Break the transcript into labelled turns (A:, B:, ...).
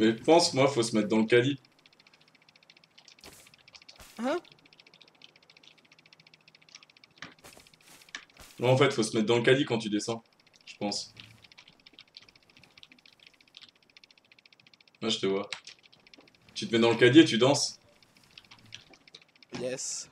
A: Mais pense, moi, faut se mettre dans le caddie.
B: Hein?
A: Non, en fait, faut se mettre dans le caddie quand tu descends. Je pense. Moi, je te vois. Tu te mets dans le caddie et tu danses.
B: Yes.